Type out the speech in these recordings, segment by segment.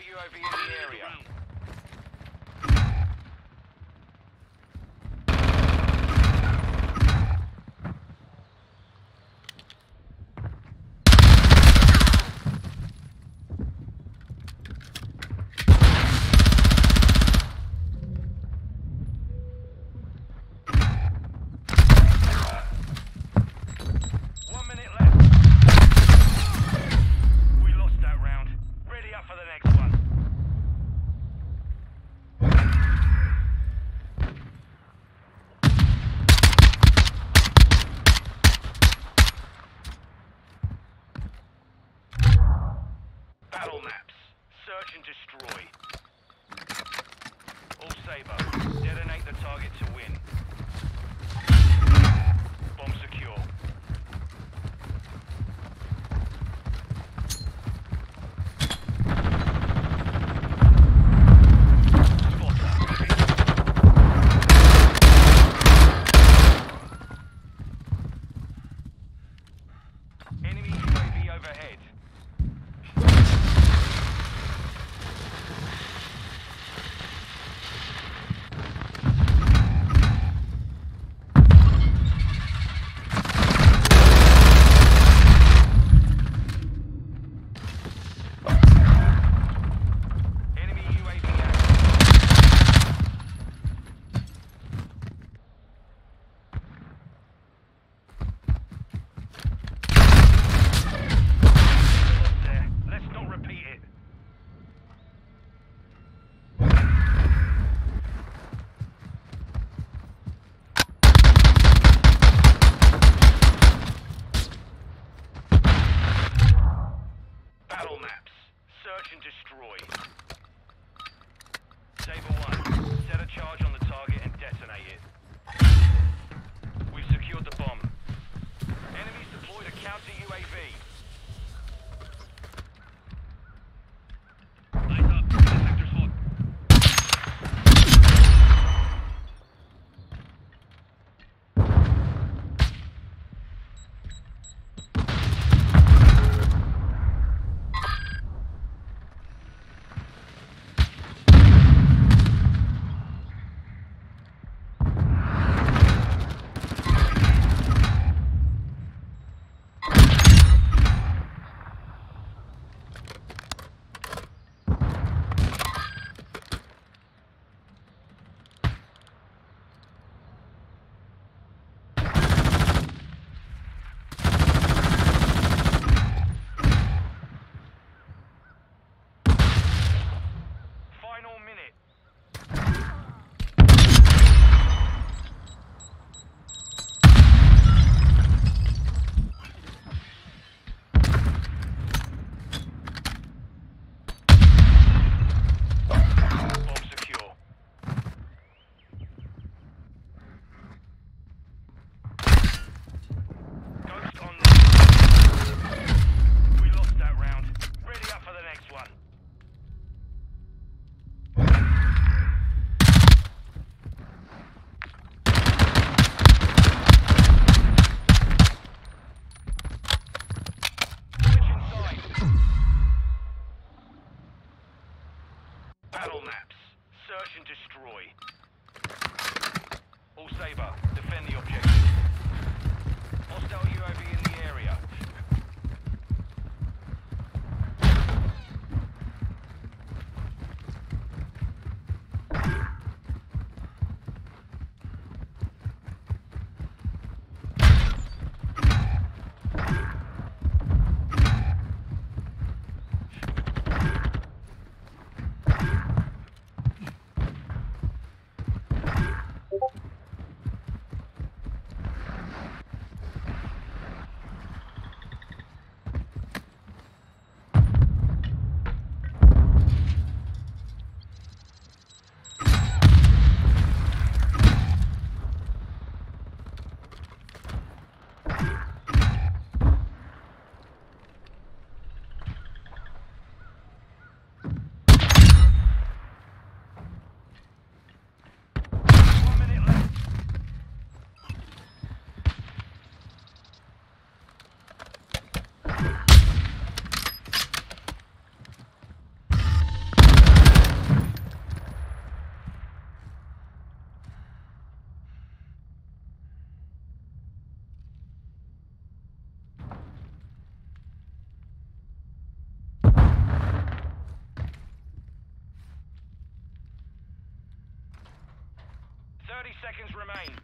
UAV in the area. Seconds remain.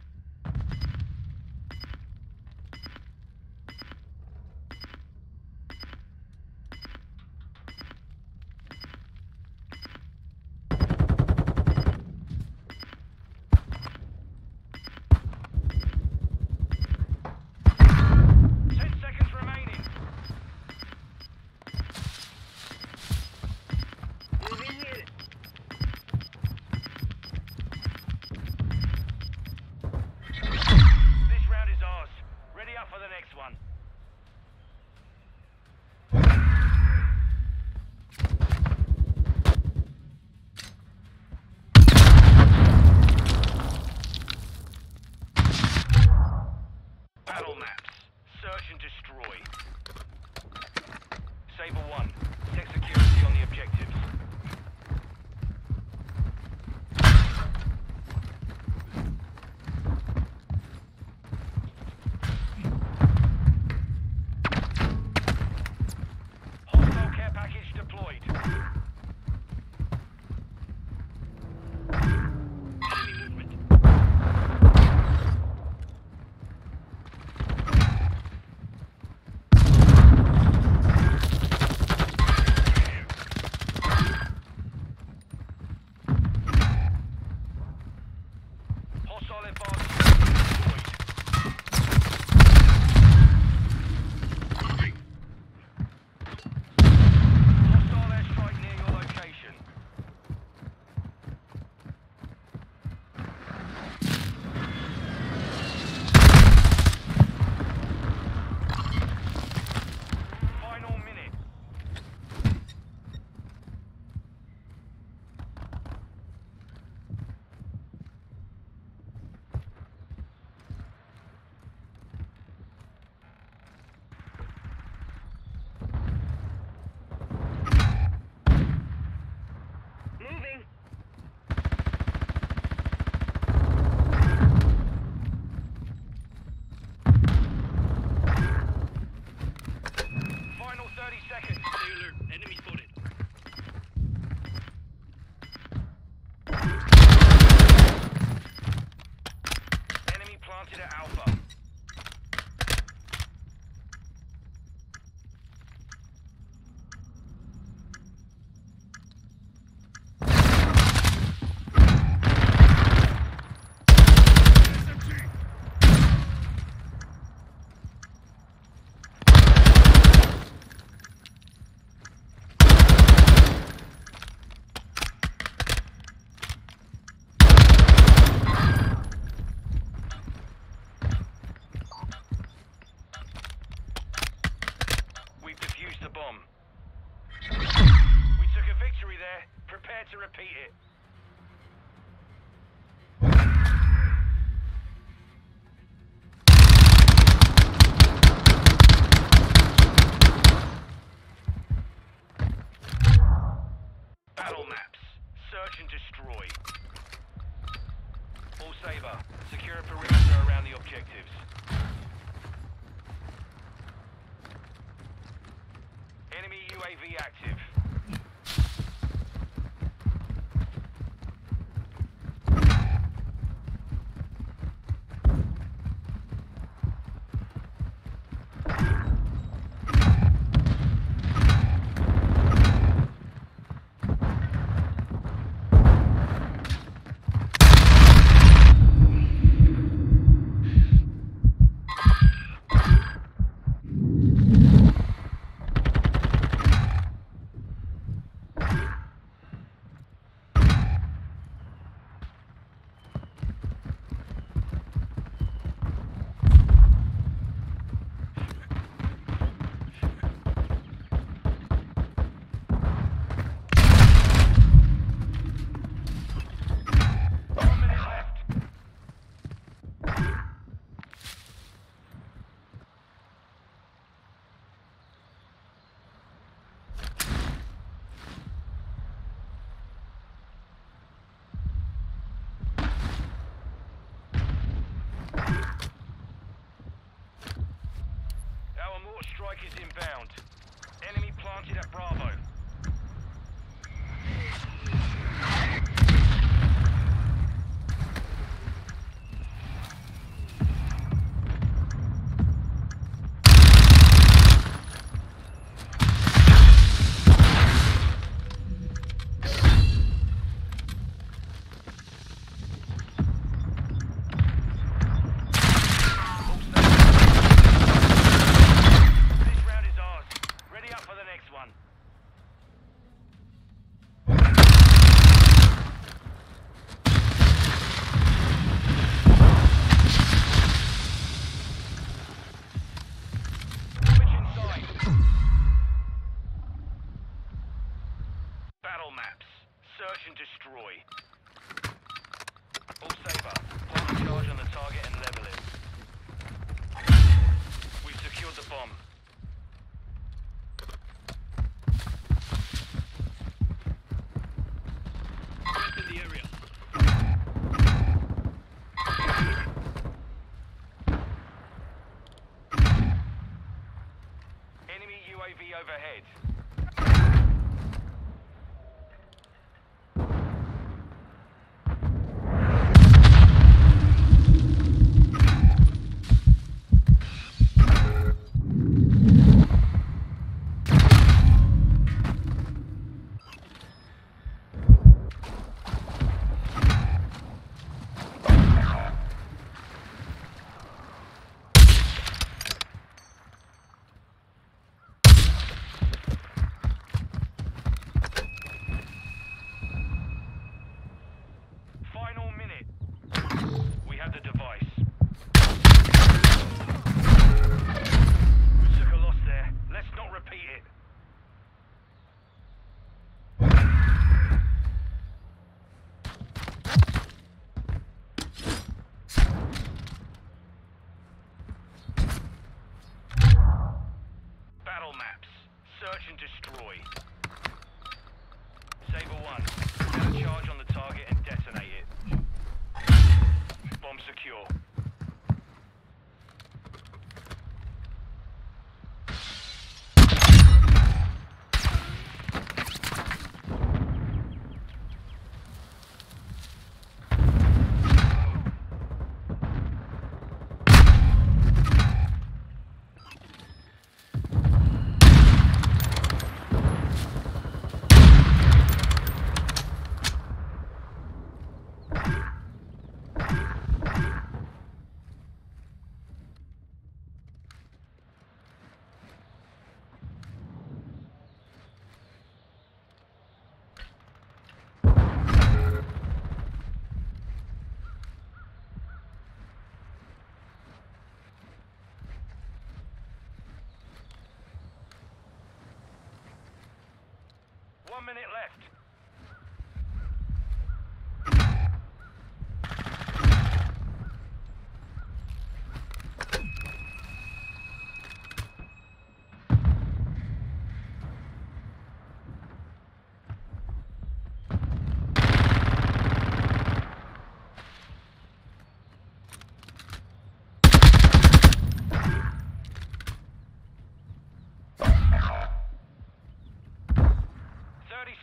Minute left.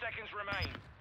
Seconds remain.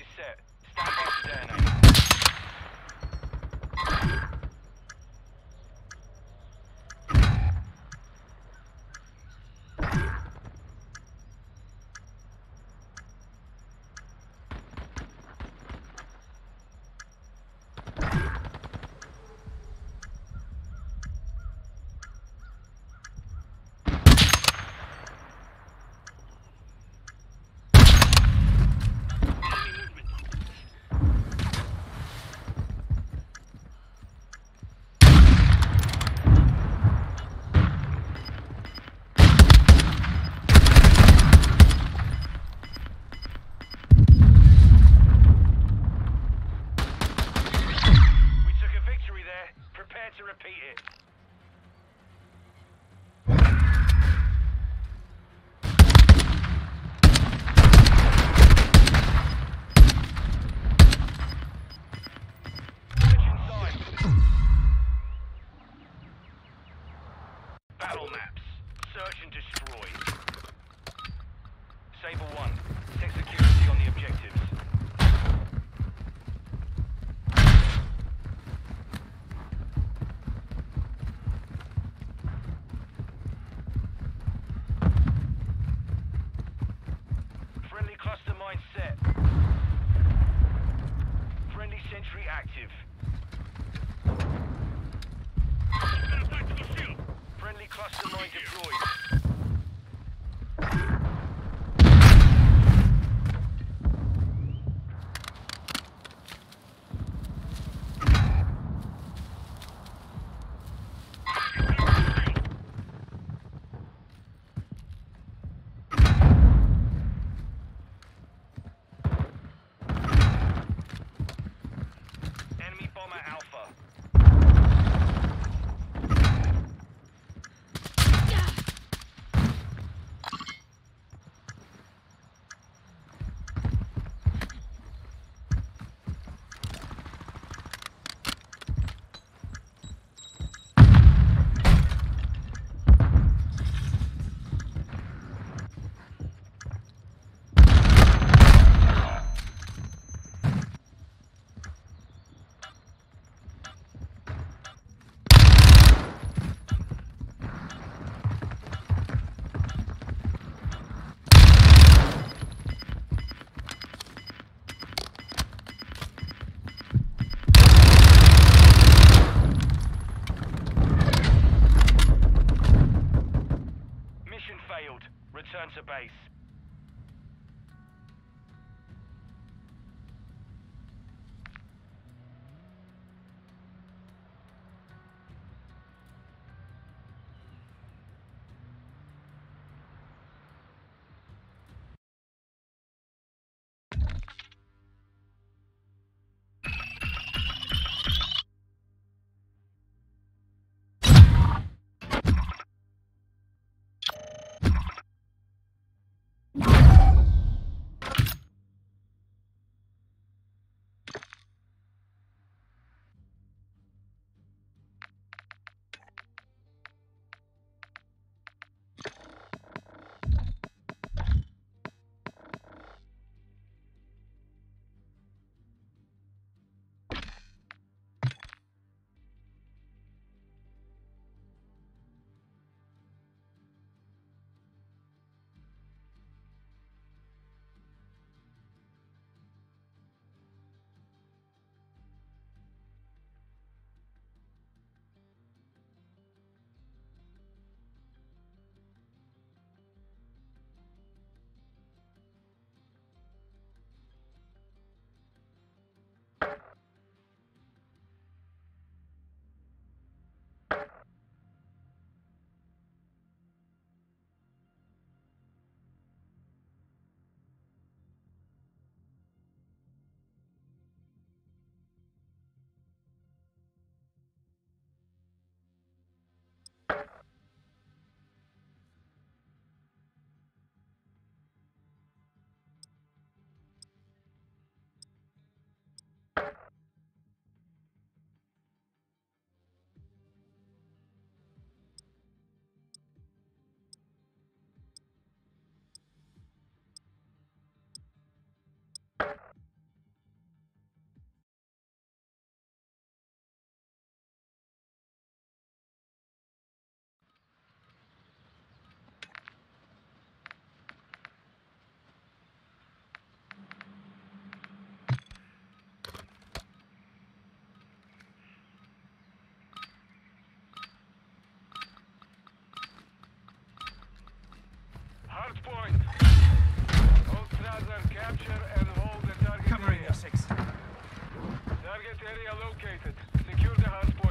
Is set. The target area. 6. Target area located. Secure the hard.